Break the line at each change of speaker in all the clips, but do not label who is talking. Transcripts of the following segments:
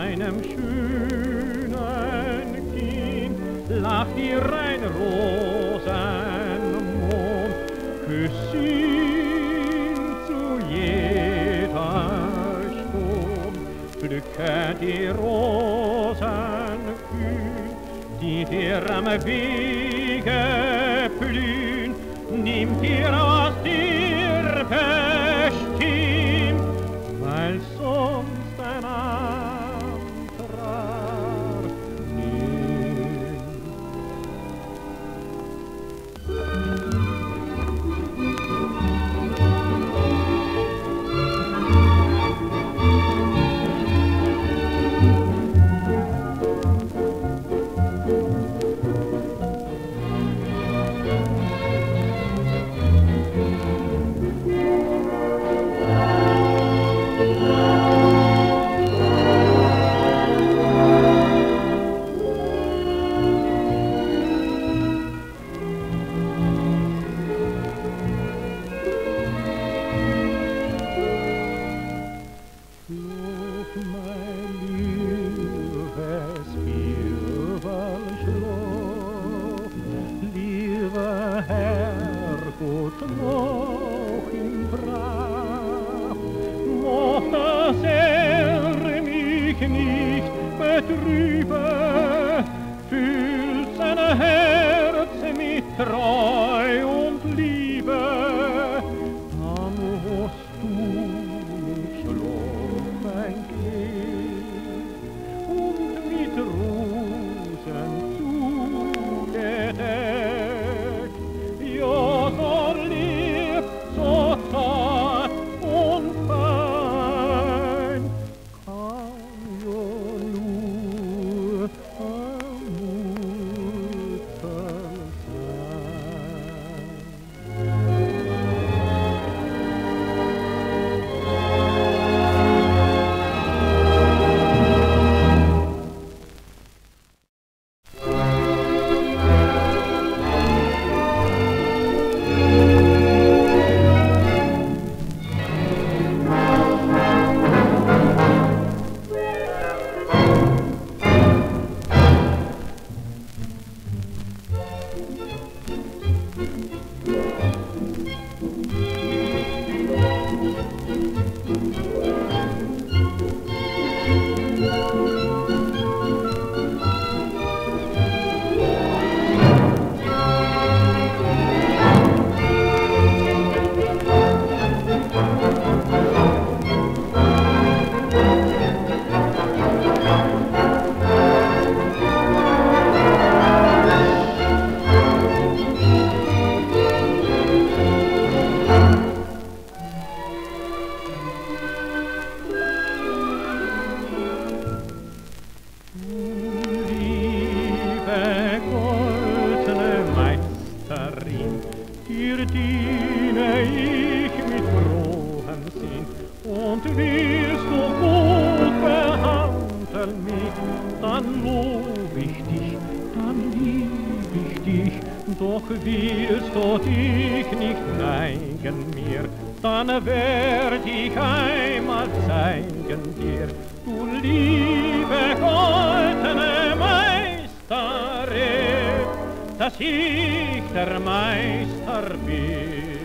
mit einem schönen Kind. Lacht ihr ein Rosenmond, küsst ihn zu jeder Stunde, pflückt die Rosen kühn, die dir am Wege blühen, nimmt ihr mich nicht betrübe, füllt sein Herz mit Treu diene ich mit frohem Sinn. Und willst du gut behandeln mich, dann lob ich dich, dann lieb ich dich. Doch willst du dich nicht neigen mir, dann werd ich einmal zeigen dir, du liebe goldene Meisterin, dass ich der Meister bin.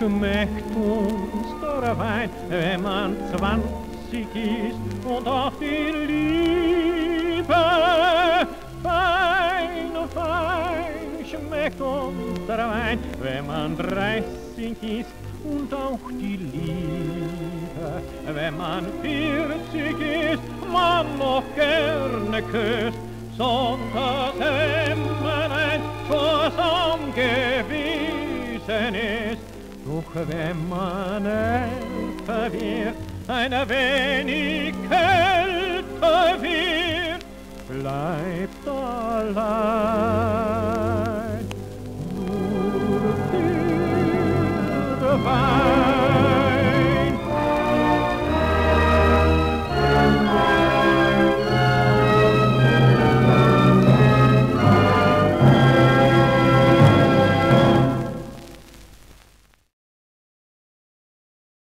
Schmeckt uns der Wein, wenn man zwanzig ist und auf die Liebe. Fein, fein schmeckt und der Wein, wenn man dreißig ist und auch die Liebe, wenn man vierzig ist, man noch gerne küsst, sonntags wenn man Elfer wird, einer wenig älter wird, bleibt allein. Nur für